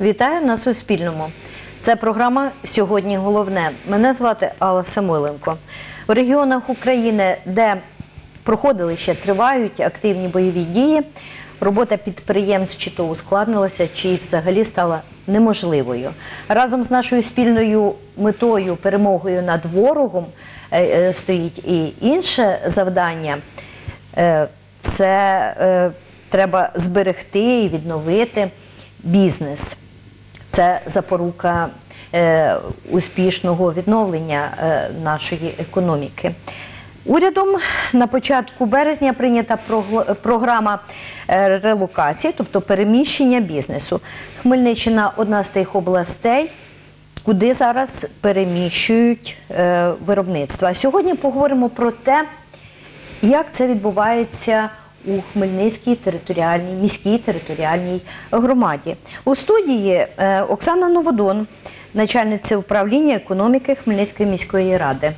Вітаю на Суспільному. Це програма Сьогодні головне. Мене звати Алла Самойленко. В регіонах України, де проходили ще тривають активні бойові дії, робота підприємств чи то ускладнилася, чи взагалі стала неможливою. Разом з нашою спільною метою, перемогою над ворогом, е, е, стоїть і інше завдання. Е, Це треба зберегти і відновити бізнес. Це запорука е, успішного відновлення е, нашої економіки. Урядом на початку березня прийнята програма е, релокації, тобто переміщення бізнесу. Хмельниччина одна з тих областей, куди зараз переміщують виробництво. Сьогодні поговоримо про те, як це відбувається у Хмельницькій територіальній міській територіальній громаді. У студії е, Оксана Новодон, начальниця управління економіки Хмельницької міської ради.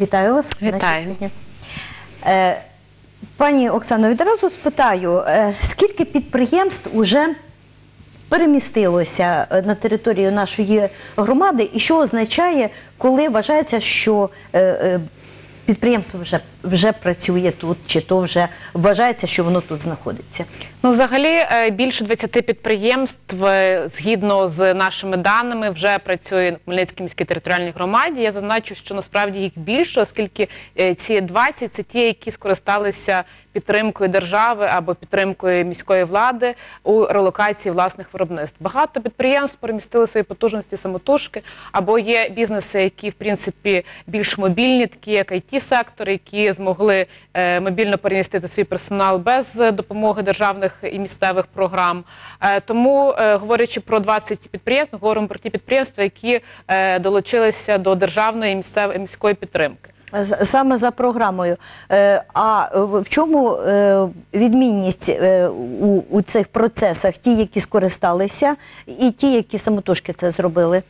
Вітаю вас. Вітаю. Е, Пані Оксано, відразу спитаю, е, скільки підприємств уже перемістилося на територію нашої громади, і що означає, коли вважається, що підприємство вже, вже працює тут, чи то вже вважається, що воно тут знаходиться? Ну, взагалі, е, більше 20 підприємств, е, згідно з нашими даними, вже працює в Хмельницькій міській територіальній громаді. Я зазначу, що насправді їх більше, оскільки е, ці 20 – це ті, які скористалися підтримкою держави або підтримкою міської влади у релокації власних виробництв. Багато підприємств перемістили свої потужності самотужки, або є бізнеси, які в принципі більш мобільні, такі як it сектор які змогли е, мобільно перемістити свій персонал без е, допомоги державних і місцевих програм. Е, тому, говорячи про 20 підприємств, говоримо про ті підприємства, які долучилися до державної і місцевої міської підтримки. Саме за програмою. Е, А в чому е, відмінність е, у, цих процесах? Ті, які скористалися, і ті, які самотужки це зробили?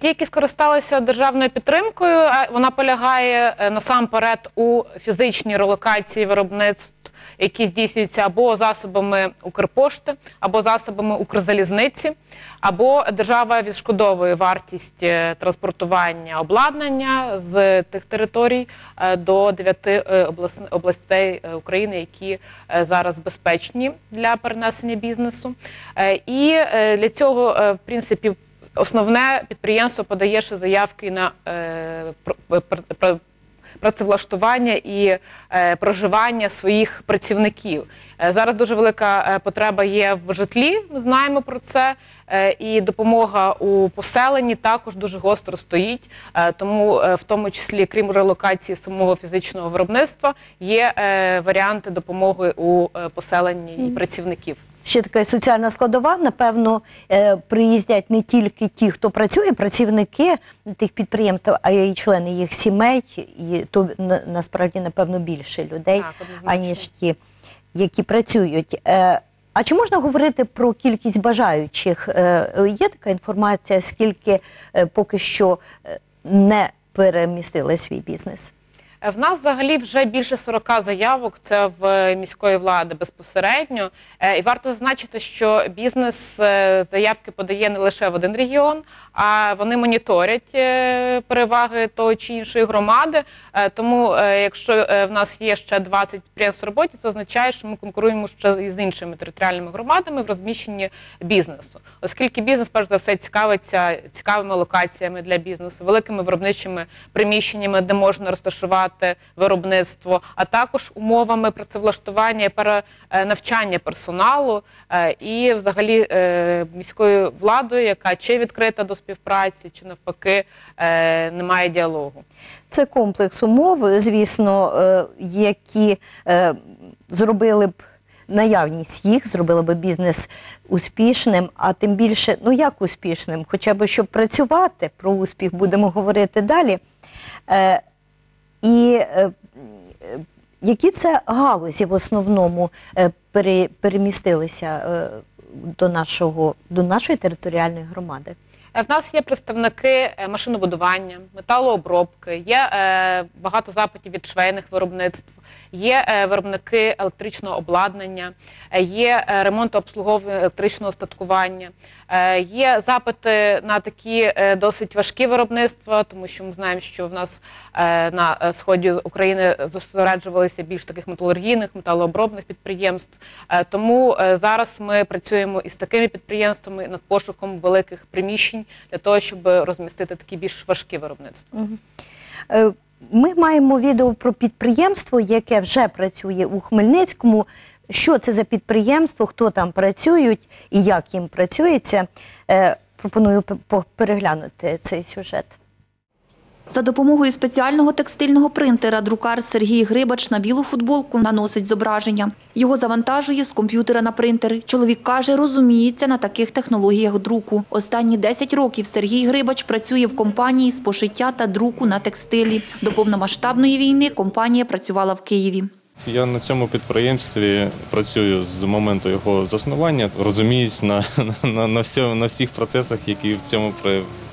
Ті, які скористалися державною підтримкою, вона полягає насамперед у фізичній релокації виробництв, які здійснюються або засобами Укрпошти, або засобами Укрзалізниці, або держава відшкодовує вартість е, транспортування обладнання з тих територій е, до дев'яти е, областей України, які зараз безпечні для перенесення бізнесу. І для цього, в принципі, Основне підприємство подає ще заявки на про- працевлаштування і е, проживання своїх працівників. Е, зараз дуже велика е, потреба є в житлі. Ми знаємо про це. І допомога у поселенні також дуже гостро стоїть. Тому, в тому числі, крім релокації самого фізичного виробництва, є варіанти допомоги у поселенні і працівників. Ще така соціальна складова. Напевно, е, приїздять не тільки ті, хто працює, працівники тих підприємств, а й члени їх сімей, і то насправді напевно більше людей, Так, аніж ті, які працюють. Е, А чи можна говорити про кількість бажаючих? Е, Є така інформація, скільки поки що не перемістили свій бізнес? Е, В нас взагалі вже більше 40 заявок. Це в е, міської влади безпосередньо. Е, І варто зазначити, що бізнес заявки подає не лише в один регіон, а вони моніторять переваги тої чи іншої громади. Тому, якщо в нас є ще 20 підприємств в роботі, це означає, що ми конкуруємо ще з іншими територіальними громадами в розміщенні бізнесу, оскільки бізнес перш за все цікавиться цікавими локаціями для бізнесу, великими виробничими приміщеннями, де можна розташувати виробництво, а також умовами працевлаштування і перенавчання персоналу е, і, взагалі, е, міською владою, яка чи відкрита до співпраці, чи навпаки е, немає діалогу. Це комплекс умов, звісно, які зробили б наявність їх, зробили б бізнес успішним, а тим більше, ну як успішним, хоча б щоб працювати, про успіх будемо говорити далі. І е, е, які це галузі в основному е, перемістилися до, нашого, до нашої територіальної громади? В нас є представники машинобудування, металообробки, є багато запитів від швейних виробництв, є е, виробники електричного обладнання, е, є е, ремонт обслуговування електричного остаткування, є запити на такі досить важкі виробництва, тому що ми знаємо, що в нас на сході України зосереджувалися більш таких металургійних, металообробних підприємств. Тому зараз ми працюємо із такими підприємствами над пошуком великих приміщень для того, щоб розмістити такі більш важкі виробництва. Ми маємо відео про підприємство, яке вже працює у Хмельницькому. Що це за підприємство, хто там працюють і як їм працюється. Е, Пропоную переглянути цей сюжет. За допомогою спеціального текстильного принтера друкар Сергій Грибач на білу футболку наносить зображення. Його завантажує з комп'ютера на принтер. Чоловік каже, розуміється на таких технологіях друку. Останні 10 років Сергій Грибач працює в компанії з пошиття та друку на текстилі. До повномасштабної війни компанія працювала в Києві. Я на цьому підприємстві працюю з моменту його заснування. Розуміюсь на, на, на, всьому, на всіх процесах, які в цьому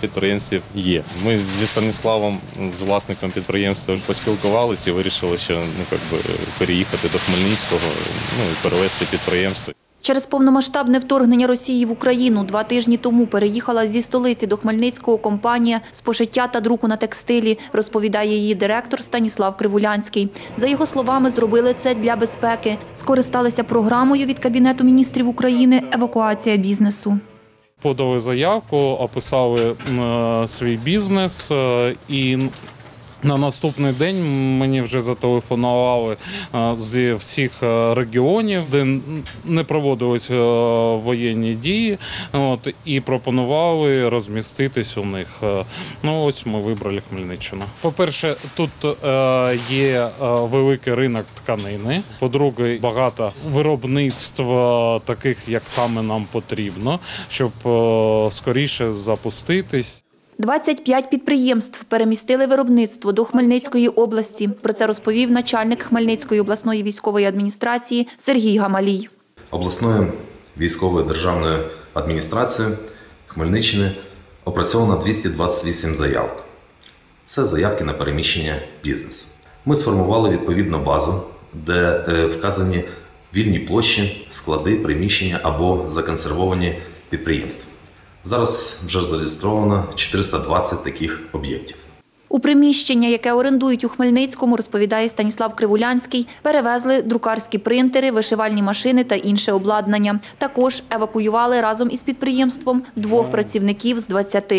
підприємстві є. Ми зі Станіславом, з власником підприємства, поспілкувалися і вирішили, що ну, би, переїхати до Хмельницького ну, і перевести підприємство. Через повномасштабне вторгнення Росії в Україну два тижні тому переїхала зі столиці до Хмельницького компанія з пошиття та друку на текстилі, розповідає її директор Станіслав Кривулянський. За його словами, зробили це для безпеки. Скористалися програмою від Кабінету міністрів України «Евакуація бізнесу». подали заявку, описали е, свій бізнес е, і. На наступний день мені вже зателефонували е, зі всіх е, регіонів, де не проводились е, воєнні дії, от, і пропонували розміститись у них. Ну ось ми вибрали Хмельниччину. По-перше, тут є великий ринок тканини. По-друге, багато виробництв е, таких, як саме нам потрібно, щоб скоріше запуститись. 25 підприємств перемістили виробництво до Хмельницької області. Про це розповів начальник Хмельницької обласної військової адміністрації Сергій Гамалій. обласною військовою державною адміністрацією Хмельниччини опрацьовано 228 заявок. Це заявки на переміщення бізнесу. Ми сформували відповідну базу, де е, вказані вільні площі, склади, приміщення або законсервовані підприємства. Зараз вже зареєстровано 420 таких об'єктів. У приміщення, яке орендують у Хмельницькому, розповідає Станіслав Кривулянський, перевезли друкарські принтери, вишивальні машини та інше обладнання. Також евакуювали разом із підприємством двох працівників з 20.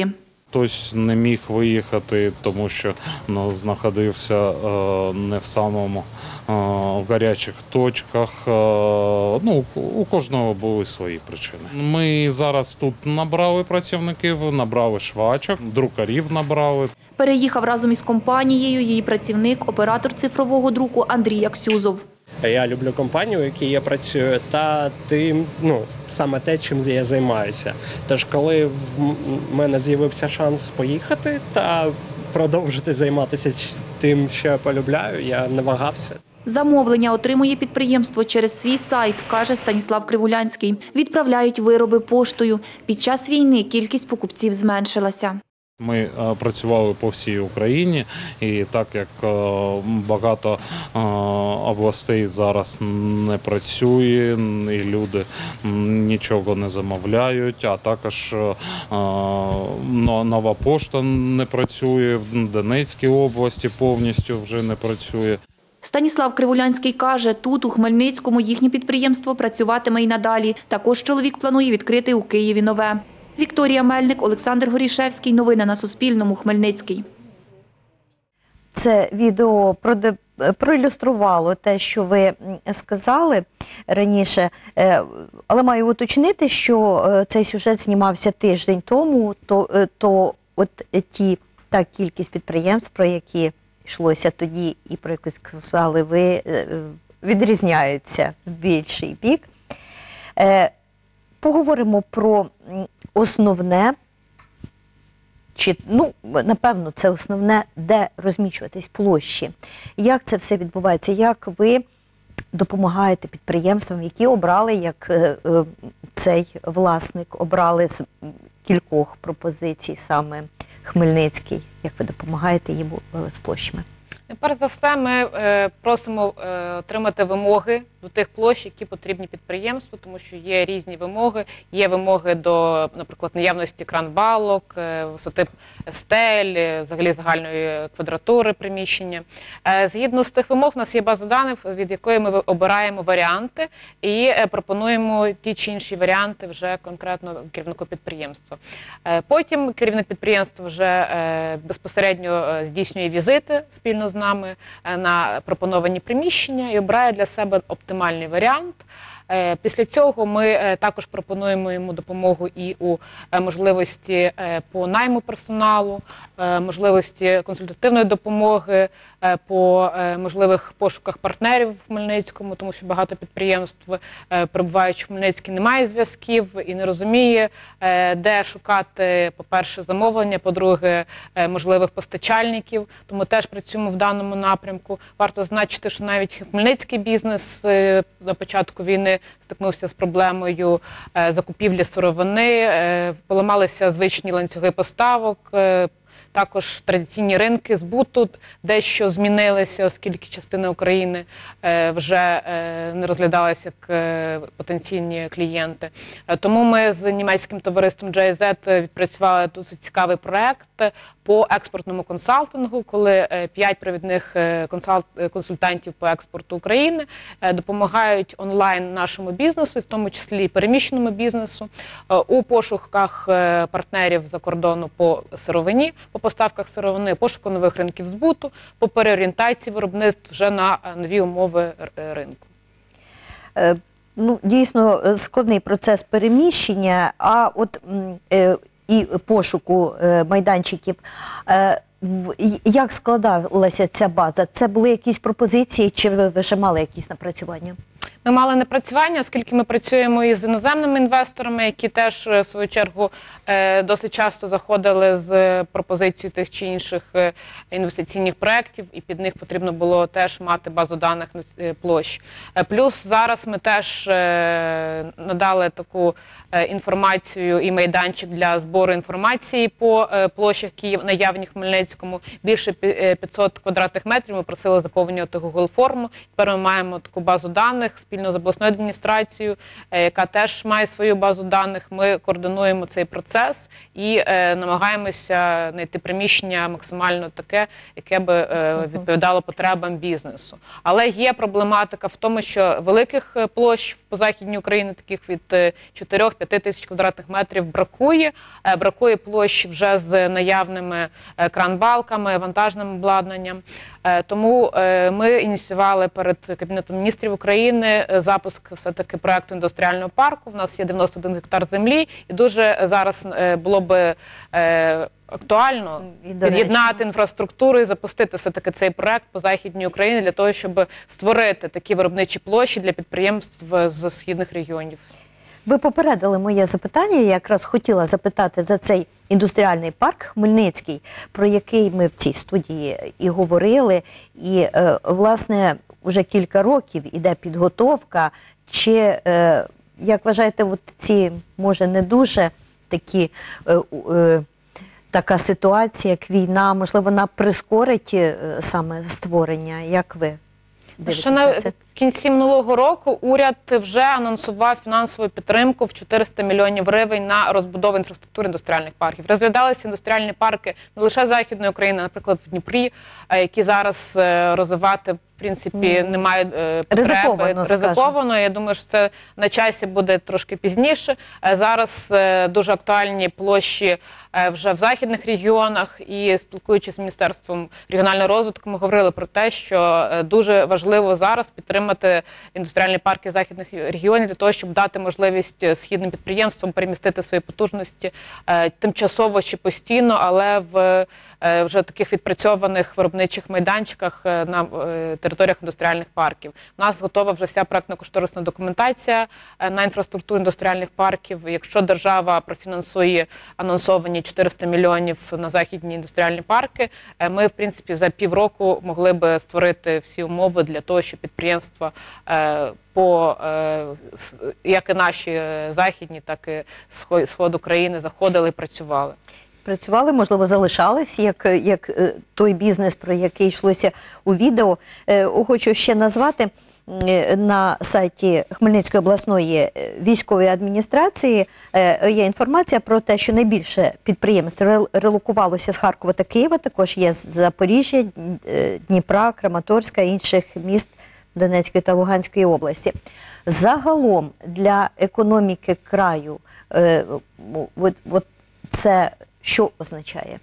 Хтось не міг виїхати, тому що ну, знаходився е, не в самому е, гарячих точках. Е, ну, у- у кожного були свої причини. Ми зараз тут набрали працівників, набрали швачок, друкарів набрали. Переїхав разом із компанією її працівник, оператор цифрового друку Андрій Аксюзов. Я люблю компанію, в якій я працюю, та тим, ну саме те, чим я займаюся. Тож, коли в мене з'явився шанс поїхати та продовжити займатися тим, що я полюбляю, я не вагався. Замовлення отримує підприємство через свій сайт, каже Станіслав Кривулянський. Відправляють вироби поштою. Під час війни кількість покупців зменшилася. Ми е, працювали по всій Україні, і так як е, багато е, областей зараз не працює, і люди нічого не замовляють, а також но- нова пошта не працює в Донецькій області, повністю вже не працює. Станіслав Кривулянський каже, тут у Хмельницькому їхнє підприємство працюватиме і надалі. Також чоловік планує відкрити у Києві нове. Вікторія Мельник, Олександр Горішевський. Новини на Суспільному. Хмельницький. Це відео проде- проілюструвало те, що ви сказали раніше, Е, але маю уточнити, що е, цей сюжет знімався тиждень тому, то, е, то от ті та кількість підприємств, про які йшлося тоді і про які сказали ви, е, е, в більший бік. Е, Поговоримо про основне чи ну напевно це основне, де розміщуватись площі. Як це все відбувається? Як ви допомагаєте підприємствам, які обрали, як е, цей власник обрали з- кількох пропозицій саме Хмельницький. Як ви допомагаєте їм е, з площами? Перш за все, ми е, просимо е, отримати вимоги до тих площ, які потрібні підприємству, тому що є різні вимоги. Є вимоги до, наприклад, наявності кран-балок, е, висоти стель, е, взагалі загальної квадратури приміщення. Е, згідно з цих вимог, у нас є база даних, від якої ми обираємо варіанти і пропонуємо ті чи інші варіанти вже конкретно керівнику підприємства. Потім керівник підприємства вже безпосередньо здійснює візити спільно з нами на пропоновані приміщення і обирає для себе оптимальний варіант. Е, Після цього ми е, також пропонуємо йому допомогу і у е, можливості по найму персоналу, можливості консультативної допомоги по можливих пошуках партнерів в Хмельницькому, тому що багато підприємств, перебуваючи в Хмельницькій, не має зв'язків і не розуміє, де шукати, по-перше, замовлення, по-друге, можливих постачальників. Тому теж працюємо в даному напрямку. Варто зазначити, що навіть хмельницький бізнес на початку війни стикнувся з проблемою е, закупівлі сировини, е, поламалися звичні ланцюги поставок. е, Також традиційні ринки збуту дещо змінилися, оскільки частина України вже не розглядалася як потенційні клієнти. Тому ми з німецьким товариством GIZ відпрацювали досить цікавий проект по експортному консалтингу, коли е, п'ять провідних е, е, консультантів по експорту України допомагають онлайн нашому бізнесу, в тому числі переміщеному бізнесу, у пошуках партнерів за кордону по сировині, по поставках сировини, пошуку нових ринків збуту, по переорієнтації виробництв вже на нові умови ринку. Ну, дійсно складний процес переміщення, а от е, і пошуку е, майданчиків. Е, як складалася ця база? Це були якісь пропозиції, чи ви вже мали якісь напрацювання? Ми мали напрацювання, оскільки ми працюємо із іноземними інвесторами, які теж е, в свою чергу е, досить часто заходили з е, пропозицією тих чи інших інвестиційних проєктів, і під них потрібно було теж мати базу даних е, площ. Плюс зараз ми теж надали таку інформацію і майданчик для збору інформації по площах, які наявні в Хмельницькому. Більше пі- е, 500 квадратних метрів. Ми просили заповнювати Google форму. Тепер ми маємо таку базу даних спільно з обласною адміністрацією, е, яка теж має свою базу даних. Ми координуємо цей процес і е, намагаємося знайти приміщення максимально таке, яке би е, відповідало потребам бізнесу. Але є проблематика в тому, що великих площ по західній Україні, таких від 4-5 тисяч квадратних метрів, бракує. Бракує площ вже з наявними кран-балками, вантажним обладнанням. Е, Тому е, ми ініціювали перед Кабінетом міністрів України е, запуск все-таки проекту індустріального парку. У нас є 91 гектар землі, і дуже зараз було би актуально під'єднати інфраструктуру і запустити все-таки цей проект по західній Україні для того, щоб створити такі виробничі площі для підприємств з східних регіонів. Ви попередили моє запитання. Я якраз хотіла запитати за цей індустріальний парк Хмельницький, про який ми в цій студії і говорили. І, е, власне, вже кілька років іде підготовка. Чи, е, як вважаєте, от ці, може, не дуже такі. е, е, Така ситуація, як війна, можливо, вона прискорить е, саме створення. Як ви дивитесь на на це? В кінці минулого року уряд вже анонсував фінансову підтримку в 400 мільйонів гривень на розбудову інфраструктури індустріальних парків. Розглядалися індустріальні парки не лише західної України, наприклад, в Дніпрі, е, які зараз е, розвивати в принципі немає е, потреби. Ризиковано, ризиковано. Я думаю, що це на часі буде трошки пізніше. Зараз дуже актуальні площі вже в західних регіонах. І спілкуючись з міністерством регіонального розвитку, ми говорили про те, що дуже важливо зараз підтримати індустріальні парки західних регіонів для того, щоб дати можливість е, східним підприємствам перемістити свої потужності е, тимчасово чи постійно, але в е, вже таких відпрацьованих виробничих майданчиках на територіях індустріальних парків. У нас готова вже вся проектно-кошторисна документація на інфраструктуру індустріальних парків. Якщо держава профінансує анонсовані 400 мільйонів на західні індустріальні парки, ми в принципі за півроку могли би створити всі умови для того, щоб підприємства підприємства е, по е, як і наші е, західні, так і сход, України заходили працювали. Працювали, можливо, залишались, як, як той бізнес, про який йшлося у відео. Хочу ще назвати на сайті Хмельницької обласної військової адміністрації є інформація про те, що найбільше підприємств релокувалося з Харкова та Києва. Також є з Запоріжжя, Дніпра, Краматорська, інших міст Донецької та Луганської області. Загалом для економіки краю, е, от, от це що означає?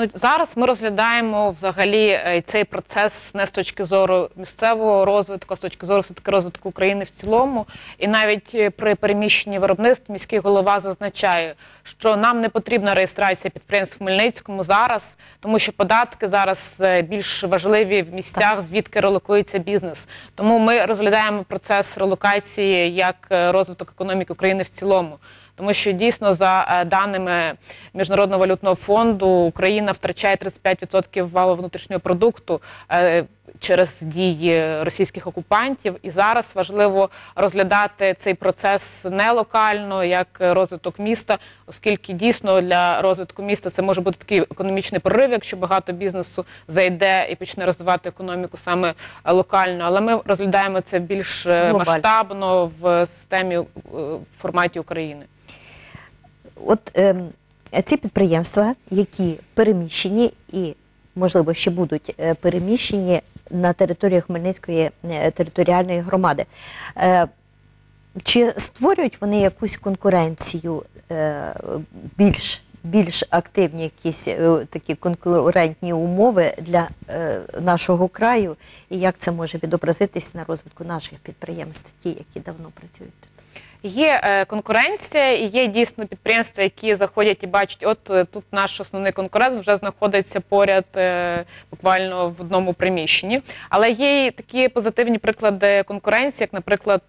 Ну зараз ми розглядаємо взагалі е, цей процес не з точки зору місцевого розвитку, а з точки зору все таки розвитку України в цілому. І навіть е, при переміщенні виробництв міський голова зазначає, що нам не потрібна реєстрація підприємств в Хмельницькому зараз, тому що податки зараз е, більш важливі в місцях, звідки релокується бізнес. Тому ми розглядаємо процес релокації як розвиток економіки України в цілому. Тому що дійсно, за е, даними Міжнародного валютного фонду, Україна втрачає 35% валу внутрішнього продукту е, через дії російських окупантів. І зараз важливо розглядати цей процес не локально, як розвиток міста, оскільки дійсно для розвитку міста це може бути такий економічний прорив, якщо багато бізнесу зайде і почне розвивати економіку саме е, локально. Але ми розглядаємо це більш е, Глобально. масштабно в системі е, в форматі України. От ем, ці підприємства, які переміщені і, можливо, ще будуть е, переміщені на територію Хмельницької е, територіальної громади. Е, чи створюють вони якусь конкуренцію е, більш, більш активні якісь е, такі конкурентні умови для е, нашого краю, і як це може відобразитись на розвитку наших підприємств, ті, які давно працюють тут? Є е, конкуренція, і є дійсно підприємства, які заходять і бачать, от е, тут наш основний конкурент вже знаходиться поряд е, буквально в одному приміщенні. Але є і такі позитивні приклади конкуренції, як, наприклад,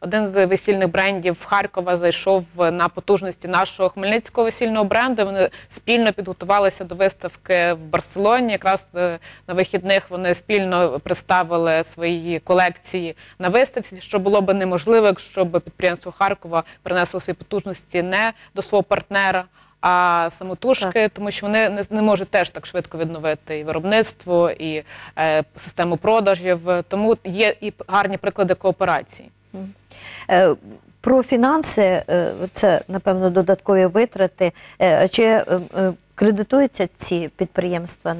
один з весільних брендів Харкова зайшов на потужності нашого хмельницького весільного бренду. Вони спільно підготувалися до виставки в Барселоні. Якраз на вихідних вони спільно представили свої колекції на виставці, що було би неможливо, якщо б підприємство Харкова принесло свої потужності не до свого партнера. А самотужки, тому що вони не, не можуть теж так швидко відновити і виробництво, і е, систему продажів. Тому є і гарні приклади кооперації. Е, Про фінанси е, це напевно додаткові витрати. Е, Чи кредитуються ці підприємства?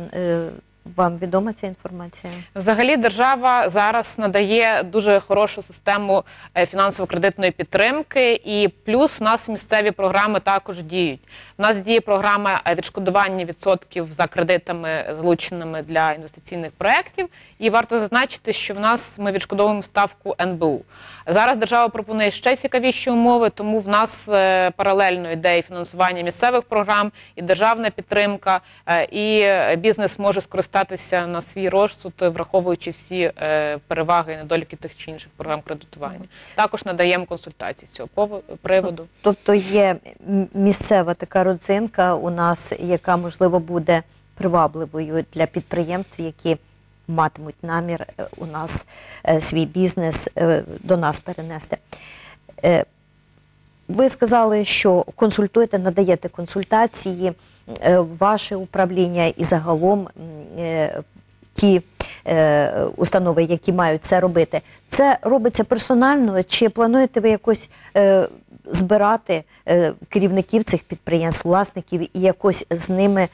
Вам відома ця інформація? Взагалі, держава зараз надає дуже хорошу систему е, фінансово-кредитної підтримки, і плюс в нас місцеві програми також діють. У нас діє програма е, відшкодування відсотків за кредитами, залученими для інвестиційних проєктів. І варто зазначити, що в нас ми відшкодовуємо ставку НБУ. Зараз держава пропонує ще цікавіші умови, тому в нас е, паралельно йде і фінансування місцевих програм, і державна підтримка, і бізнес може скористатися на свій розсуд, враховуючи всі е, переваги і недоліки тих чи інших програм кредитування. Також надаємо консультації з цього приводу. Тобто є місцева така родзинка у нас, яка можливо буде привабливою для підприємств, які матимуть намір е, у нас е, свій бізнес до нас перенести. Ви сказали, що консультуєте, надаєте консультації, е, ваше управління і загалом е, ті е, установи, які мають це робити. Це робиться персонально, чи плануєте ви якось збирати керівників цих підприємств, власників і якось з ними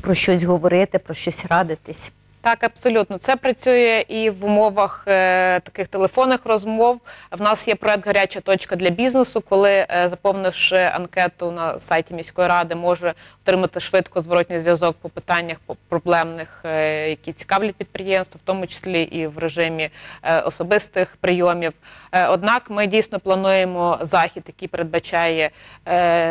про щось говорити, про щось радитись? Так, абсолютно. Це працює і в умовах е, таких телефонних розмов. В нас є проект Гаряча точка для бізнесу, коли е, заповнивши анкету на сайті міської ради, може отримати швидко зворотній зв'язок по питаннях проблемних, е, які цікавлять підприємство, в тому числі і в режимі е, особистих прийомів. Е, однак ми дійсно плануємо захід, який передбачає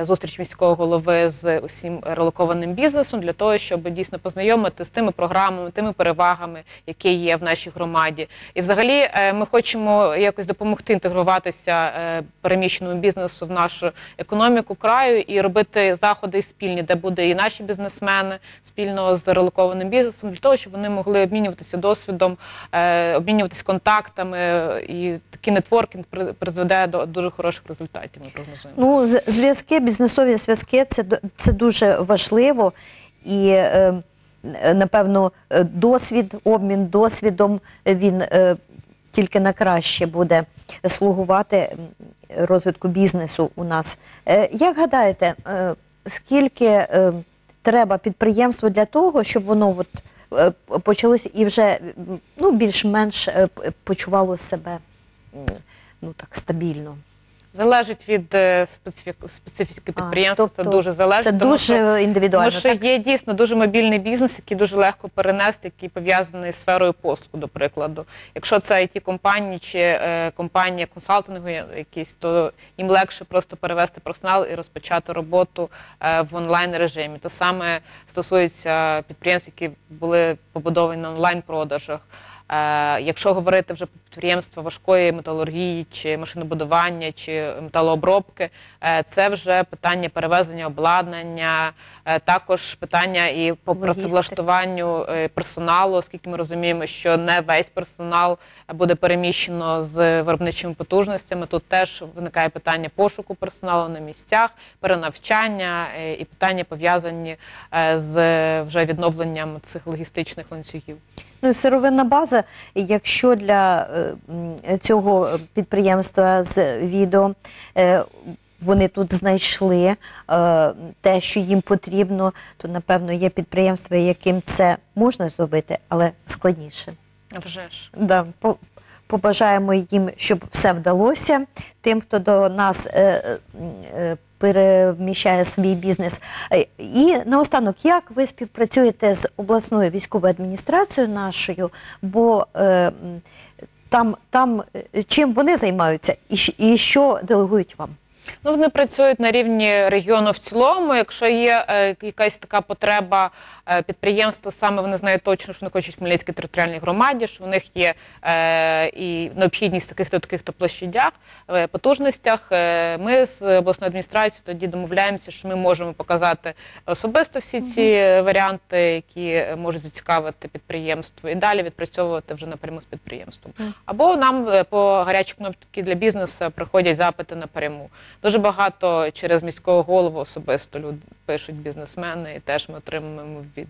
зустріч міського голови з усім релокованим бізнесом, для того, щоб дійсно познайомити з тими програмами, тими перевагами, які є в нашій громаді. І взагалі ми хочемо якось допомогти інтегруватися переміщеному бізнесу в нашу економіку краю і робити заходи спільні, де буде і наші бізнесмени спільно з релокованим бізнесом, для того, щоб вони могли обмінюватися досвідом, е, обмінюватися контактами. І такий нетворкінг при- призведе до дуже хороших результатів. Ми прогнозуємо. Ну, зв'язки, бізнесові зв'язки це, це дуже важливо. І, е, е, напевно, е, досвід, обмін досвідом е, він е, тільки на краще буде слугувати розвитку бізнесу у нас. Е, як гадаєте, е, скільки е, треба підприємству для того, щоб воно от, е, почалося і вже ну, більш-менш е, почувало себе ну, так, стабільно? Залежить від е, специфік- специфіки А, підприємства. це тобто дуже залежить. Це тому дуже що індивідуально. Тому що так? є дійсно дуже мобільний бізнес, який дуже легко перенести, який пов'язаний з сферою послуг, до прикладу. Якщо це it компанії чи е, компанія консалтингу якісь, то їм легше просто перевести персонал і розпочати роботу е, в онлайн режимі. Те саме стосується підприємств, які були побудовані на онлайн продажах. Е, Якщо говорити вже про підприємства важкої металургії, чи машинобудування, чи металообробки, е, це вже питання перевезення обладнання, е, також питання і по працевлаштуванню персоналу, оскільки ми розуміємо, що не весь персонал буде переміщено з виробничими потужностями. Тут теж виникає питання пошуку персоналу на місцях, перенавчання і питання пов'язані з вже відновленням цих логістичних ланцюгів. Ну, і сировинна база, якщо для е, цього підприємства з відео е, вони тут знайшли е, те, що їм потрібно, то напевно є підприємства, яким це можна зробити, але складніше. Вже ж. Да, по- побажаємо їм, щоб все вдалося. Тим, хто до нас е, е, е, переміщає свій бізнес. І наостанок, як ви співпрацюєте з обласною військовою адміністрацією нашою? Бо там, там чим вони займаються і що делегують вам? Ну, вони працюють на рівні регіону в цілому. Якщо є е, якась така потреба е, підприємства, саме вони знають точно, що вони хочуть в Хмельницькій територіальній громаді, що в них є е, і необхідність в таких-то таких-то площадях, е, потужностях. Е, ми з обласною адміністрацією тоді домовляємося, що ми можемо показати особисто всі ці е, варіанти, які можуть зацікавити підприємство, і далі відпрацьовувати вже напряму з підприємством. Або нам е, по гарячій кнопці для бізнесу приходять запити напряму. Дуже багато через міського голову особисто люди пишуть бізнесмени, і теж ми отримуємо від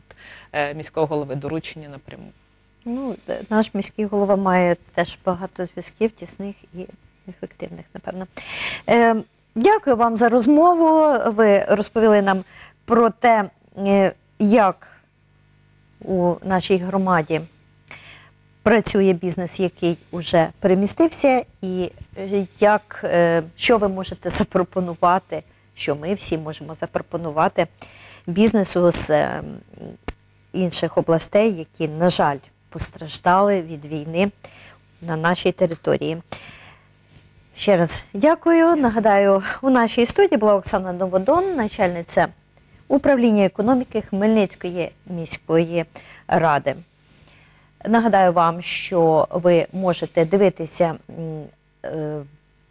е, міського голови доручення напряму. Ну, наш міський голова має теж багато зв'язків, тісних і ефективних, напевно. Е, дякую вам за розмову. Ви розповіли нам про те, е, як у нашій громаді працює бізнес, який вже перемістився, і е, як, е, що ви можете запропонувати, що ми всі можемо запропонувати бізнесу з е, інших областей, які, на жаль, постраждали від війни на нашій території. Ще раз дякую. Нагадаю, у нашій студії була Оксана Новодон, начальниця управління економіки Хмельницької міської ради. Нагадаю вам, що ви можете дивитися е,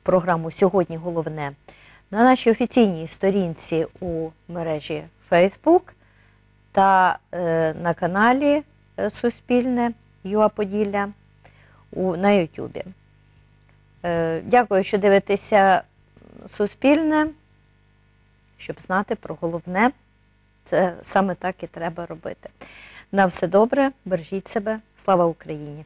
програму Сьогодні головне на нашій офіційній сторінці у мережі Facebook та е, на каналі е, Суспільне Юа Поділля на Ютубі. Дякую, що дивитеся Суспільне, щоб знати про головне. Це саме так і треба робити. На все добре, бережіть себе. Слава Україні!